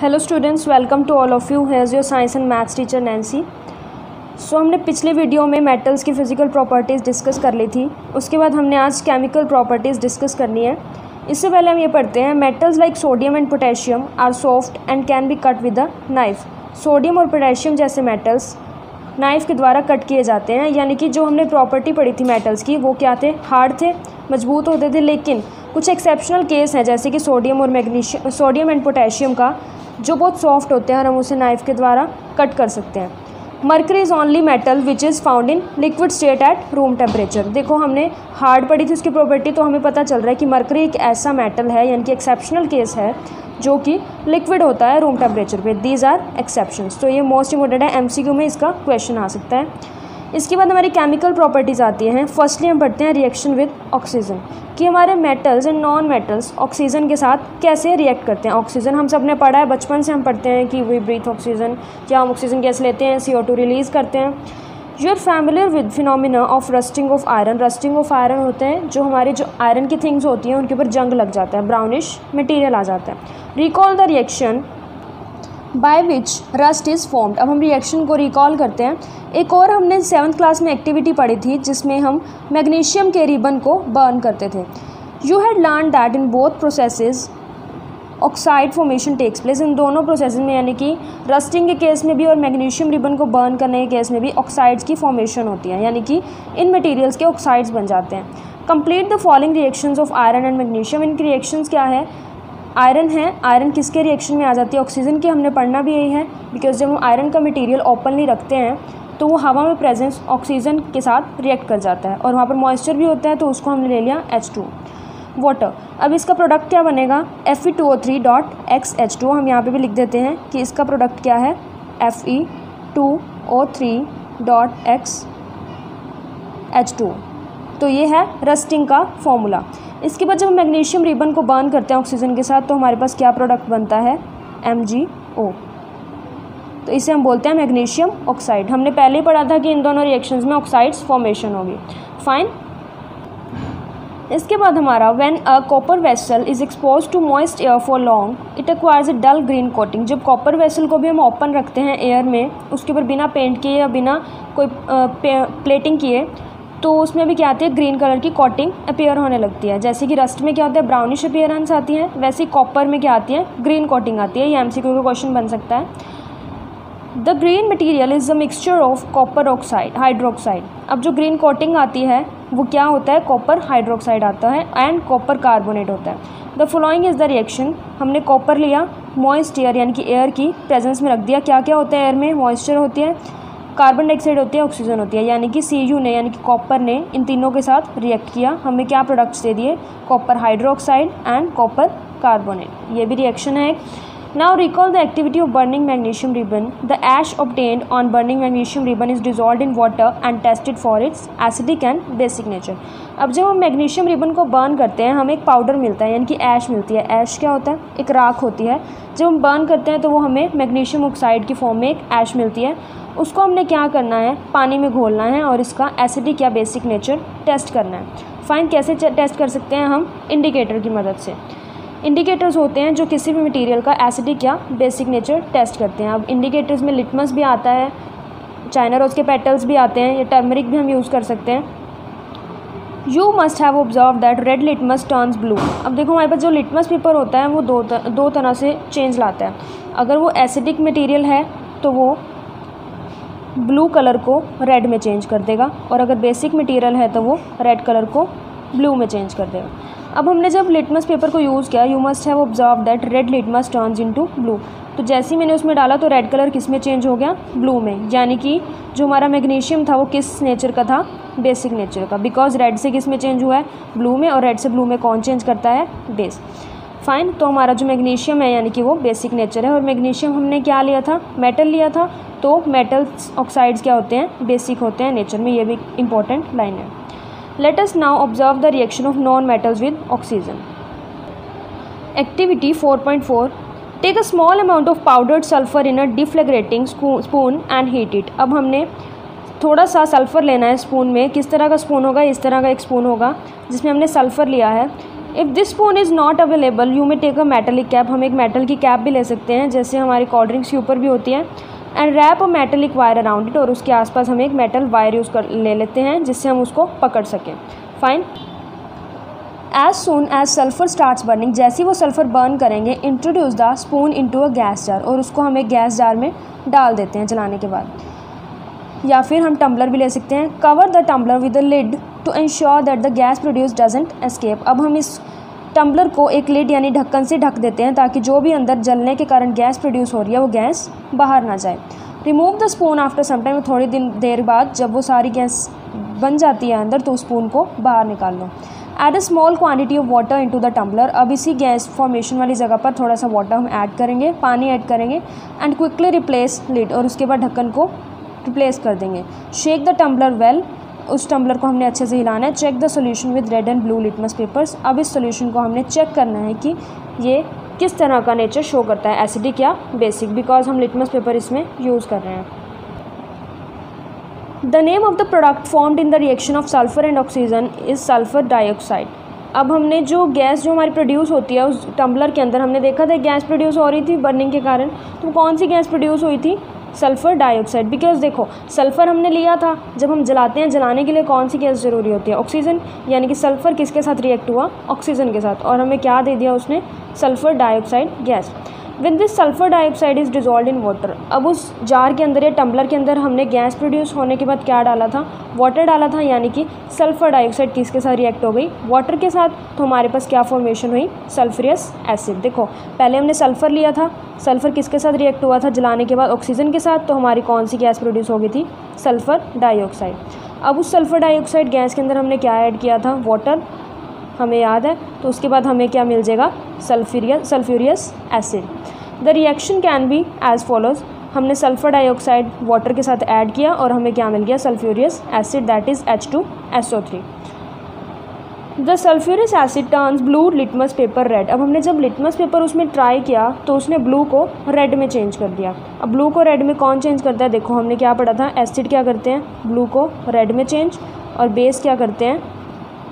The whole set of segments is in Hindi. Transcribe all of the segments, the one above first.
Hello students welcome to all of you has your science and maths teacher Nancy so हमने पिछले वीडियो में मेटल्स की फ़िज़िकल प्रॉपर्टीज़ डिस्कस कर ली थी। उसके बाद हमने आज केमिकल प्रॉपर्टीज़ डिस्कस करनी है। इससे पहले हम ये पढ़ते हैं metals like sodium and potassium are soft and can be cut with a knife sodium और पोटेशियम जैसे मेटल्स नाइफ़ के द्वारा कट किए जाते हैं। यानी कि जो हमने प्रॉपर्टी पढ़ी थी मेटल्स की, वो क्या थे? हार्ड थे, मज़बूत होते थे। लेकिन कुछ एक्सेप्शनल केस हैं, जैसे कि सोडियम और मैग्नीशियम सोडियम एंड पोटेशियम का। जो बहुत सॉफ्ट होते हैं और हम उसे नाइफ़ के द्वारा कट कर सकते हैं। Mercury is only metal which is found in liquid state at room temperature देखो, हमने हार्ड पढ़ी थी उसकी प्रॉपर्टी तो हमें पता चल रहा है कि मर्करी एक ऐसा मेटल है, यानी कि एक्सेप्शनल केस है, जो कि लिक्विड होता है रूम टेम्परेचर पे। दीज आर एक्सेप्शंस तो ये मोस्ट इंपॉर्टेंट है एमसीक्यू में इसका क्वेश्चन आ सकता है। इसके बाद हमारी केमिकल प्रॉपर्टीज़ आती हैं। फर्स्टली हम पढ़ते हैं रिएक्शन विद ऑक्सीजन कि हमारे metals and non metals oxygen के साथ कैसे रिएक्ट करते हैं। ऑक्सीजन हम सबने पढ़ा है, बचपन से हम पढ़ते हैं कि वी ब्रीथ ऑक्सीजन क्या हम ऑक्सीजन कैसे लेते हैं सी रिलीज़ करते हैं। You are familiar with phenomena of rusting of iron rusting of iron होते हैं, जो हमारे जो आयरन की थिंग्स होती हैं, उनके ऊपर जंग लग जाता है ब्राउनिश मटेरियल आ जाता है। Recall the reaction by which rust is formed अब हम रिएक्शन को रिकॉल करते हैं। एक और हमने सेवन्थ क्लास में एक्टिविटी पढ़ी थी, जिसमें हम मैग्नीशियम के रिबन को बर्न करते थे। You had learn that in both processes oxide formation takes place in दोनों प्रोसेस में यानी कि रस्टिंग के केस में भी और मैग्नीशियम रिबन को बर्न करने के केस में भी ऑक्साइड्स की फॉर्मेशन होती है। यानी कि इन मटेरियल्स के ऑक्साइड्स बन जाते हैं। Complete the following reactions of iron and magnesium इनकी रिएक्शंस क्या है? आयरन है, आयरन किसके रिएक्शन में आ जाती है? ऑक्सीजन की हमने पढ़ना भी यही है बिकॉज़ जब हम आयरन का मटेरियल ओपनली रखते हैं तो वो हवा में प्रेजेंस ऑक्सीजन के साथ रिएक्ट कर जाता है और वहाँ पर मॉइस्चर भी होता है तो उसको हमने ले लिया एच टू वाटर अब इसका प्रोडक्ट क्या बनेगा? F E two O three dot X H two हम यहाँ पे भी लिख देते हैं कि इसका प्रोडक्ट क्या है? F E two O three dot X H two तो ये है रस्टिंग का फॉर्मूला इसके बाद जब हम मैग्नीशियम रिबन को बर्न करते हैं ऑक्सीजन के साथ तो हमारे पास क्या प्रोडक्ट बनता है? एम तो इसे हम बोलते हैं मैग्नीशियम ऑक्साइड हमने पहले ही पढ़ा था कि इन दोनों रिएक्शंस में ऑक्साइड्स फॉर्मेशन होगी. फाइन इसके बाद हमारा when a copper vessel is exposed to moist air for long it acquires a dull green coating जब कॉपर वेसल को भी हम ओपन रखते हैं एयर में, उसके ऊपर बिना पेंट किए या बिना कोई प्लेटिंग किए तो उसमें भी क्या आती है ग्रीन कलर की कॉटिंग अपेयर होने लगती है। जैसे कि रस्ट में क्या होता है ब्राउनिश अपेयरेंस आती है, वैसे ही कॉपर में क्या आती है ग्रीन कॉटिंग आती है। ये एम का क्वेश्चन बन सकता है। The green material is the mixture of copper oxide hydroxide अब जो ग्रीन कोटिंग आती है, वो क्या होता है कॉपर हाइड्रोक्साइड आता है एंड कॉपर कार्बोनेट होता है। The following is the reaction हमने कॉपर लिया मॉइस्ट एयर यानी कि एयर की प्रेजेंस में रख दिया। क्या क्या होता है एयर में? मॉइस्चर होती है। कार्बन डाइऑक्साइड होती है ऑक्सीजन होती है, यानी कि सी यू ने, यानी कि कॉपर ने इन तीनों के साथ रिएक्ट किया। हमें क्या प्रोडक्ट्स दे दिए? Copper hydroxide and copper carbonate ये भी रिएक्शन है Now, recall the activity of burning magnesium ribbon. The ash obtained on burning magnesium ribbon is dissolved in water and tested for its acidic and basic nature. अब जब हम मैग्नीशियम रिबन को बर्न करते हैं, हमें एक पाउडर मिलता है, यानी कि ऐश मिलती है। ऐश क्या होता है? एक राख होती है। जब हम बर्न करते हैं तो वो हमें मैग्नीशियम ऑक्साइड की फॉर्म में एक ऐश मिलती है। उसको हमने क्या करना है? पानी में घोलना है और इसका एसिडिक या बेसिक नेचर टेस्ट करना है। फाइन कैसे टेस्ट कर सकते हैं हम? इंडिकेटर की मदद से। इंडिकेटर्स होते हैं जो किसी भी मटेरियल का एसिडिक या बेसिक नेचर टेस्ट करते हैं। अब इंडिकेटर्स में लिटमस भी आता है चाइना रोज के पेटल्स भी आते हैं या टर्मरिक भी हम यूज़ कर सकते हैं। You must have observe that red litmus turns blue अब देखो हमारे पास जो लिटमस पेपर होता है वो दो तर, दो तरह से चेंज लाता है। अगर वो एसिडिक मटेरियल है तो वो ब्लू कलर को रेड में चेंज कर देगा और अगर बेसिक मटेरियल है तो वो रेड कलर को ब्लू में चेंज कर देगा। अब हमने जब लिटमस पेपर को यूज़ किया you must have observe that red litmus turns into blue तो जैसे ही मैंने उसमें डाला तो रेड कलर किसमें चेंज हो गया? ब्लू में. यानी कि जो हमारा मैग्नीशियम था वो किस नेचर का था? बेसिक नेचर का. बिकॉज़ रेड से किसमें चेंज हुआ है? ब्लू में. और रेड से ब्लू में कौन चेंज करता है? बेस फाइन तो हमारा जो मैग्नीशियम है, यानी कि वो बेसिक नेचर है. और मैग्नीशियम हमने क्या लिया था? मेटल लिया था. तो मेटल्स ऑक्साइड्स क्या होते हैं? बेसिक होते हैं नेचर में. ये भी इंपॉर्टेंट लाइन है. Let us now observe the reaction of non-metals with oxygen. Activity 4.4 Take a small amount of powdered sulfur in a deflagrating spoon and heat it. अब हमने थोड़ा सा सल्फ़र लेना है स्पून में। किस तरह का स्पून होगा? इस तरह का एक स्पून होगा, जिसमें हमने सल्फ़र लिया है। If this spoon is not available you may take a metallic cap हम एक मेटल की कैप भी ले सकते हैं, जैसे हमारी कोल्ड ड्रिंक्स के ऊपर भी होती है। And wrap a metallic wire around it और उसके आसपास हम एक मेटल वायर यूज़ कर, ले लेते हैं जिससे हम उसको पकड़ सकें। Fine as soon as sulphur start burning जैसे वो सल्फ़र बर्न करेंगे introduce the spoon into a gas jar और उसको हम एक गैस जार में डाल देते हैं जलाने के बाद। या फिर हम टम्बलर भी ले सकते हैं। Cover the tumbler with the lid to ensure that the gas produce doesn't escape अब हम इस टम्बलर को एक लिड यानी ढक्कन से ढक देते हैं ताकि जो भी अंदर जलने के कारण गैस प्रोड्यूस हो रही है, वो गैस बाहर ना जाए। Remove the spoon after some time थोड़ी दिन देर बाद जब वो सारी गैस बन जाती है अंदर तो स्पून को बाहर निकाल लो। Add a small quantity of water into the tumbler अब इसी गैस फॉर्मेशन वाली जगह पर थोड़ा सा वाटर हम ऐड करेंगे, पानी ऐड करेंगे एंड क्विकली रिप्लेस लिड और उसके बाद ढक्कन को रिप्लेस कर देंगे। शेक द टम्बलर वेल उस टम्बलर को हमने अच्छे से हिलाना है। Check the solution with red and blue litmus papers अब इस सोल्यूशन को हमने चेक करना है कि ये किस तरह का नेचर शो करता है एसिडिक या बेसिक बिकॉज़ हम लिटमस पेपर इसमें यूज़ कर रहे हैं। The name of the product formed in the reaction of sulphur and oxygen is sulphur dioxide अब हमने जो गैस जो हमारी प्रोड्यूस होती है, उस टम्बलर के अंदर हमने देखा था गैस प्रोड्यूस हो रही थी बर्निंग के कारण। तो कौन सी गैस प्रोड्यूस हुई थी? सल्फ़र डाइऑक्साइड बिकॉज़ देखो, सल्फ़र हमने लिया था। जब हम जलाते हैं, जलाने के लिए कौन सी गैस ज़रूरी होती है? ऑक्सीजन, यानी कि सल्फ़र किसके साथ रिएक्ट हुआ? ऑक्सीजन के साथ। और हमें क्या दे दिया उसने? Sulphur dioxide gas. When this sulphur dioxide is dissolve in water अब उस जार के अंदर या टम्बलर के अंदर हमने गैस प्रोड्यूस होने के बाद क्या डाला था? वाटर डाला था, यानी कि सल्फ़र डाइऑक्साइड किसके साथ रिएक्ट हो गई? वाटर के साथ तो हमारे पास क्या फॉर्मेशन हुई? सल्फ्रियस एसिड देखो, पहले हमने सल्फ़र लिया था। सल्फ़र किसके साथ रिएक्ट हुआ था? जलाने के बाद ऑक्सीजन के साथ तो हमारी कौन सी गैस प्रोड्यूस हो गई थी? सल्फ़र डाइऑक्साइड अब उस सल्फ़र डाइऑक्साइड गैस के अंदर हमने क्या ऐड किया था? वाटर हमें याद है तो उसके बाद हमें क्या मिल जाएगा? Sulphurous sulphurous acid. The reaction can be as follows हमने सल्फ़र डाइऑक्साइड वाटर के साथ ऐड किया और हमें क्या मिल गया? Sulphurous acid that is H two S O three the sulphurous acid turns blue litmus paper red अब हमने जब लिटमस पेपर उसमें ट्राई किया तो उसने ब्लू को रेड में चेंज कर दिया। अब ब्लू को रेड में कौन चेंज करता है? देखो, हमने क्या पढ़ा था? एसिड क्या करते हैं? ब्लू को रेड में चेंज और बेस क्या करते हैं?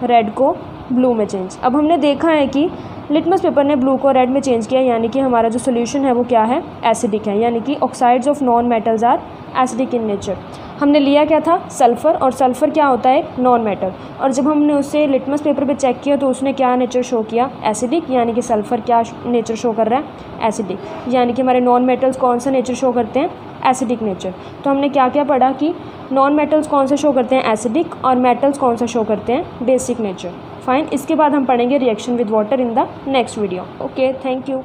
रेड को ब्लू में चेंज अब हमने देखा है कि लिटमस पेपर ने ब्लू को रेड में चेंज किया, यानी कि हमारा जो सोल्यूशन है वो क्या है? एसिडिक है, यानी कि oxides of non metals are acidic in nature हमने लिया क्या था? सल्फ़र और सल्फ़र क्या होता है? नॉन मेटल और जब हमने उसे लिटमस पेपर पे चेक किया तो उसने क्या नेचर शो किया? एसिडिक यानी कि सल्फ़र क्या नेचर शो कर रहा है? एसिडिक यानी कि हमारे नॉन मेटल्स कौन सा नेचर शो करते हैं? एसिडिक नेचर तो हमने क्या क्या पढ़ा कि नॉन मेटल्स कौन सा शो करते हैं? एसिडिक और मेटल्स कौन सा शो करते हैं? बेसिक नेचर फाइन इसके बाद हम पढ़ेंगे reaction with water in the next video okay thank you